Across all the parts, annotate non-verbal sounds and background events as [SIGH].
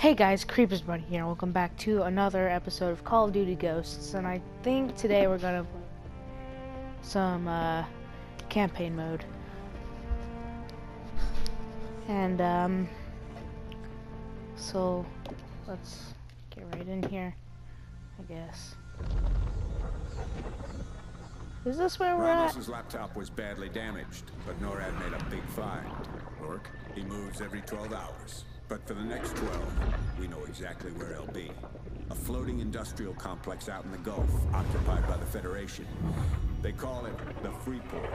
Hey guys, Creepers Buddy here. Welcome back to another episode of Call of Duty Ghosts, and I think today we're gonna some uh, campaign mode. And um, so let's get right in here, I guess. Is this where we're at? Ramos's laptop was badly damaged, but NORAD made a big find. Rourke? He moves every 12 hours. But for the next 12, we know exactly where he'll be. A floating industrial complex out in the Gulf, occupied by the Federation. They call it the Freeport.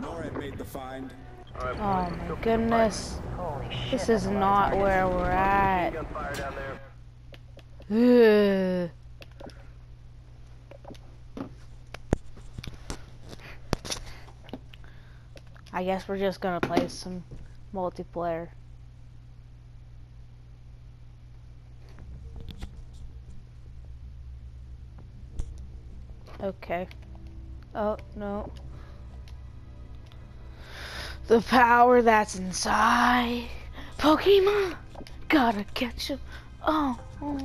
NORAD made the find. Oh my goodness. This is not where we're at. Ugh. I guess we're just gonna play some multiplayer. Okay. Oh, no. The power that's inside Pokemon. Gotta catch 'em. Oh, oh.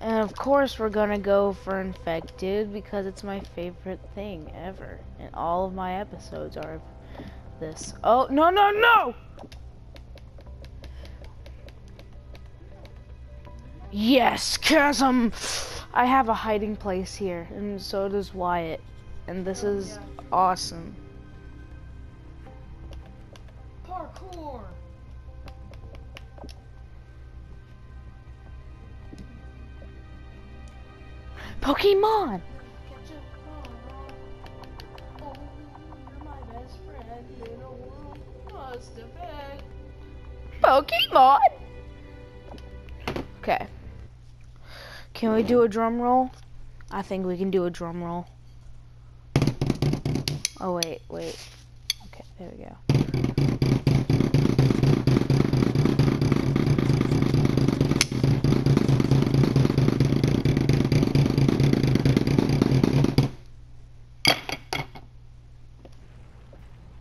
And of course we're gonna go for infected because it's my favorite thing ever. And all of my episodes are this. Oh, no, no, no! Yes, chasm! I have a hiding place here, and so does Wyatt. And this is awesome. Parkour. Pokemon! Oh, you're my best friend in a world must have been. Pokemon! Okay. Can we do a drum roll? I think we can do a drum roll. Oh, wait, wait. Okay, there we go.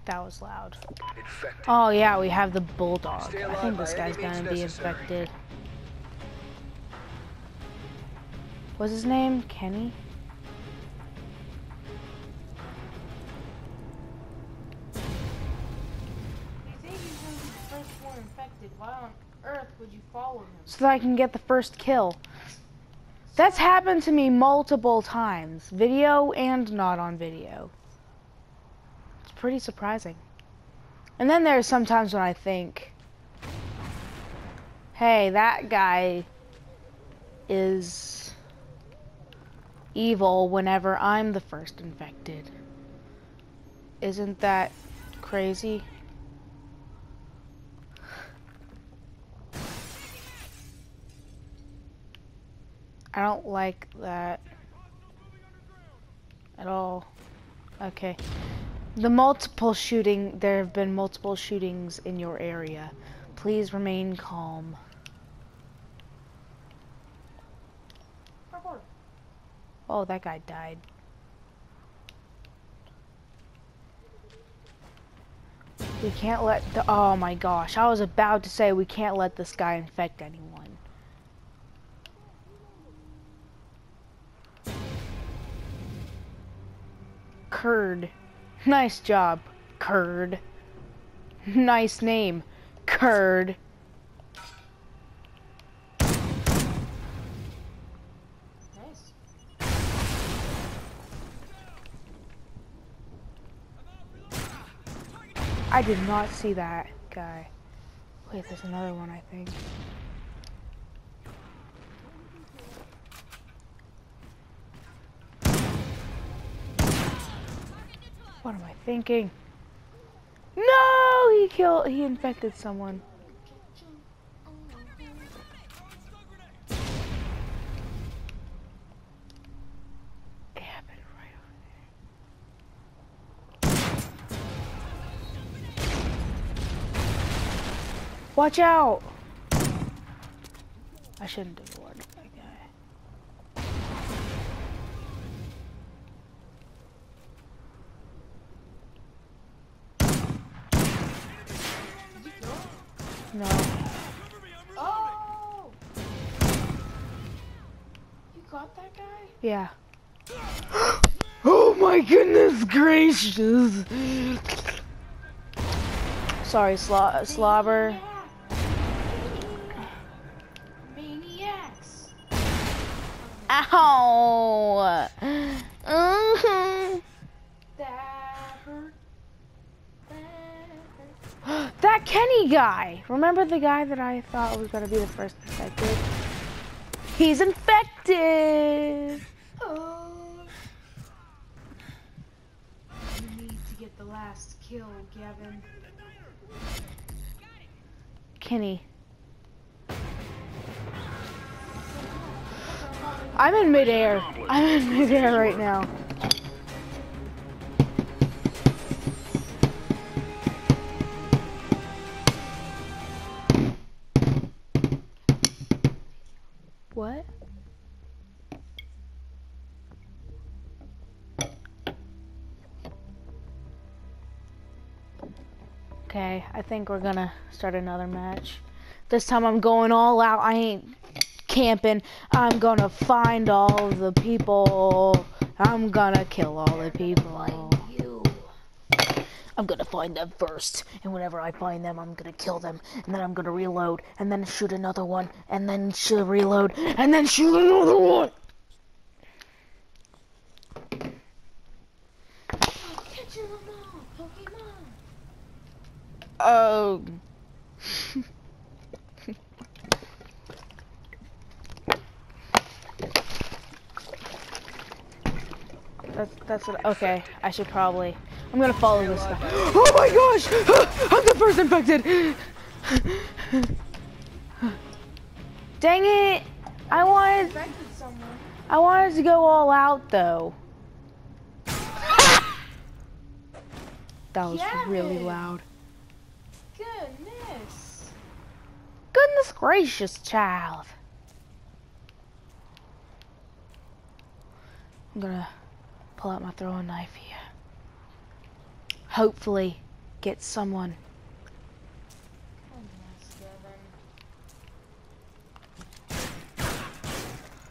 That was loud. Infected. Oh yeah, we have the bulldog. I think this guy's gonna be infected. Would you follow him? So that I can get the first kill. That's happened to me multiple times. Video and not on video. It's pretty surprising. And then there's sometimes when I think, hey, that guy is evil whenever I'm the first infected. Isn't that crazy? I don't like that at all. Okay. The multiple shooting, there have been multiple shootings in your area. Please remain calm. Parkour. Oh, that guy died. We can't let the, oh my gosh, I was about to say we can't let this guy infect anyone. Curd. Nice job, Curd. Nice name, Curd. Nice. I did not see that guy. Wait, there's another one, I think. What am I thinking? No, he killed, he infected someone. Watch out! I shouldn't have warned that guy. No. Oh! You got that guy? Yeah. [GASPS] oh my goodness gracious! Sorry, slo slobber. Ow! Mhm. That hurt. That hurt. that Kenny guy. Remember the guy that I thought was gonna be the first infected? He's infected. Oh. You need to get the last kill, Gavin. Kenny. I'm in midair. I'm in midair right now. What? Okay, I think we're gonna start another match. This time I'm going all out. I ain't camping. I'm gonna find all the people. I'm gonna kill all the people. I'm gonna find them first, and whenever I find them, I'm gonna kill them, and then I'm gonna reload, and then shoot another one, and then shoot reload, and then shoot another one. Catching them all, Pokemon. Oh. That's what, okay. I should probably. I'm gonna follow this guy. [GASPS] Oh my gosh! [GASPS] I'm the first infected. [GASPS] Dang it! I wanted I wanted to go all out though. [LAUGHS] That was really loud. Goodness. Goodness gracious, child. I'm gonna pull out my throwing knife here. Hopefully, get someone.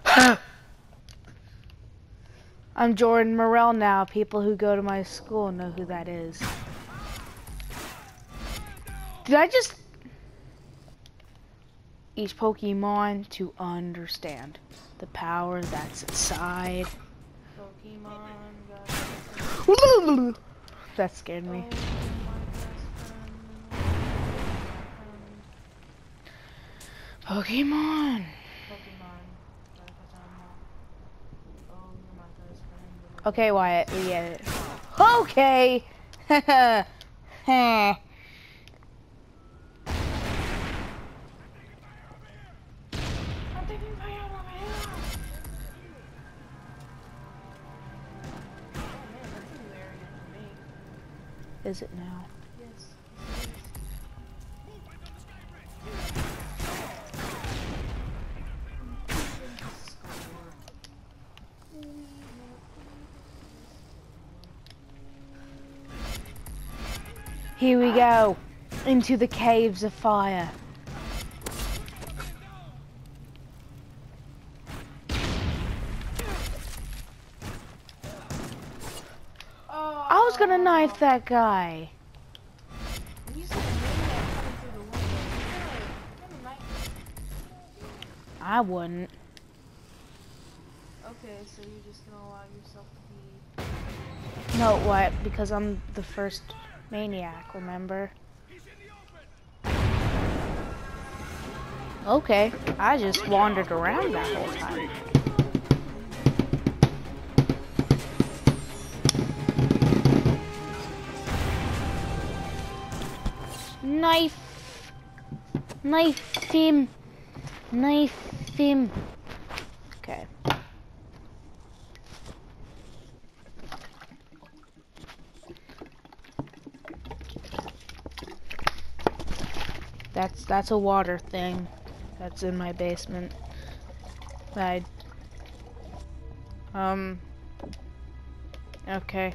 [GASPS] I'm Jordan Morel now. People who go to my school know who that is. Did I just each Pokemon to understand the power that's inside? Pokemon. That scared me. Pokemon. Okay, Wyatt, we get it. Okay. [LAUGHS] Heh. Is it now? Yes. yes, it is. Here we go. Into the caves of fire. Oh, I was gonna knife that guy. You said a maniac coming through the window. You're gonna- you're knife me. I wouldn't. Okay, so you're just gonna allow yourself to be. No, what? Because I'm the first maniac, remember? Okay, I just wandered around that whole time. Knife! Knife him! Knife him! Okay. That's that's a water thing. That's in my basement. I um Okay.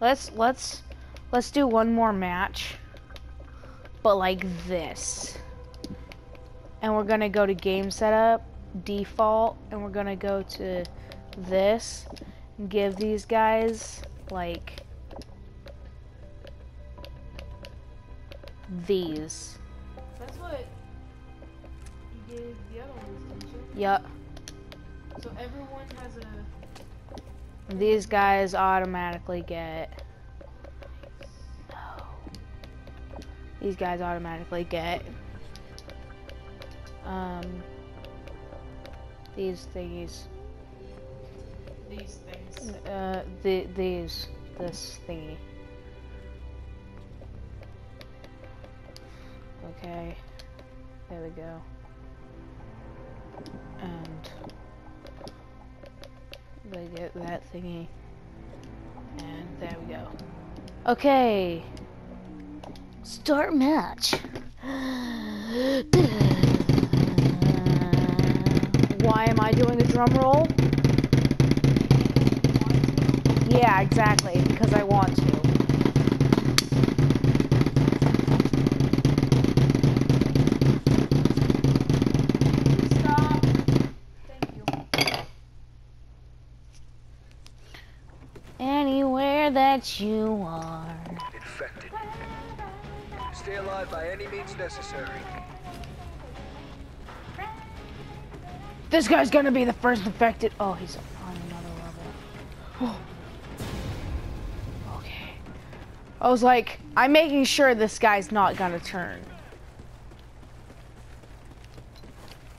Let's let's let's do one more match. But like this. And we're gonna go to game setup, default, and we're gonna go to this, and give these guys like these. That's what you gave the other ones, didn't you? Yup. So everyone has a. These guys automatically get. These guys automatically get. Um. These thingies. These things. Uh, the these this thingy. Okay, there we go. And they get that thingy, and there we go. Okay, start match. Why am I doing a drum roll? Yeah, exactly, because I want to. Stop. Thank you. Anywhere that you are. Infected. Stay alive by any means necessary. This guy's gonna be the first infected. Oh, he's on another level. okay. I was like, I'm making sure this guy's not gonna turn.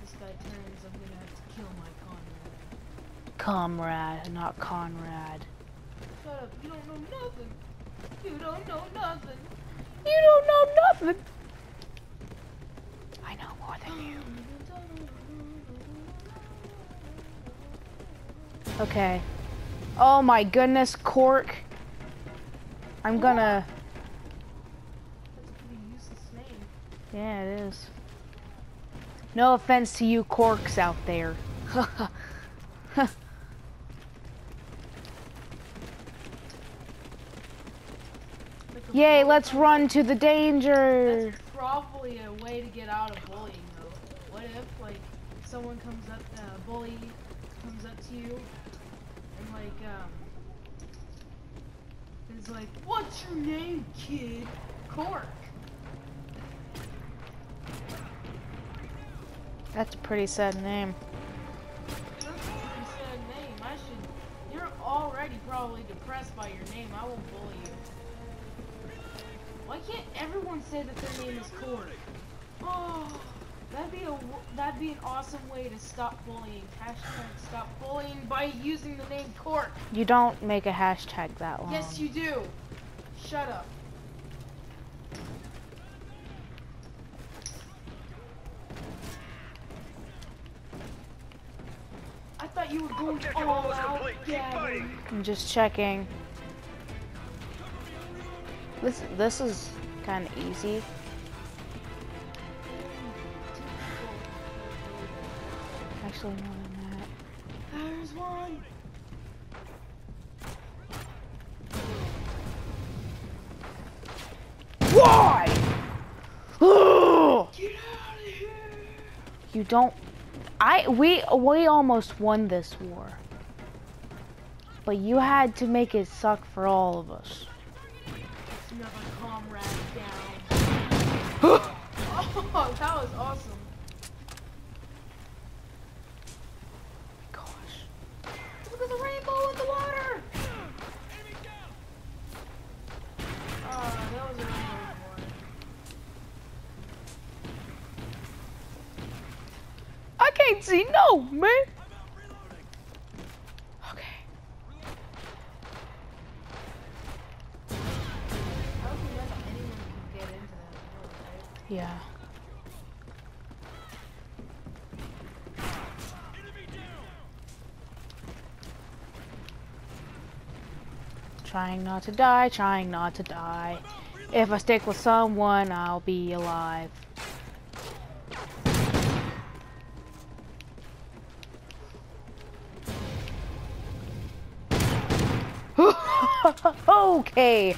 This guy turns, I'm gonna have to kill my comrade. Comrade, not Conrad. Shut up, you don't know nothing. You don't know nothing. You don't know nothing. I know more than you. Okay. Oh my goodness, Cork. I'm gonna. Yeah, it is. No offense to you corks out there. [LAUGHS] Like a Yay, let's run to the danger. That's probably a way to get out of bullying, though. What if, like, someone comes up, uh, bully comes up to you, and like, um, is like, "What's your name, kid?" Cork. That's a pretty sad name. That's a pretty sad name. I should. You're already probably depressed by your name. I won't bully you. Why can't everyone say that their name is Cork? Oh, that'd be a w- that'd be an awesome way to stop bullying. Hashtag stop bullying by using the name Cork. You don't make a hashtag that long. Yes, you do. Shut up. I thought you were going Objective all out, complete. Keep fighting. I'm just checking. This this is kind of easy. Actually, more than that. There's one. Why? Get out of here. you don't. I we we almost won this war, but you had to make it suck for all of us. [LAUGHS] oh, that was awesome. Gosh. Look at the rainbow in the water. Oh, that was a rainbow the water. I can't see no man. Trying not to die, trying not to die. If I stick with someone, I'll be alive. [LAUGHS] okay.